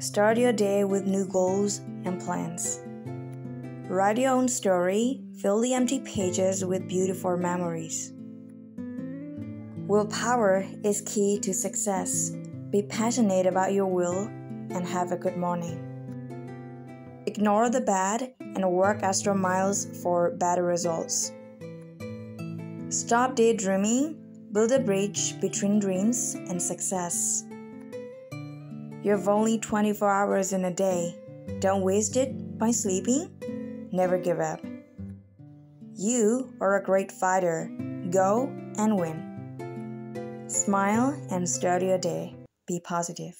Start your day with new goals and plans. Write your own story, fill the empty pages with beautiful memories. Willpower is key to success. Be passionate about your will and have a good morning. Ignore the bad and work extra miles for better results. Stop daydreaming, build a bridge between dreams and success. You have only 24 hours in a day. Don't waste it by sleeping. Never give up. You are a great fighter. Go and win. Smile and start your day. Be positive.